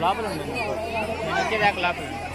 లోపల ఉంది నేను వచ్చేదాకా లోపల ఉంది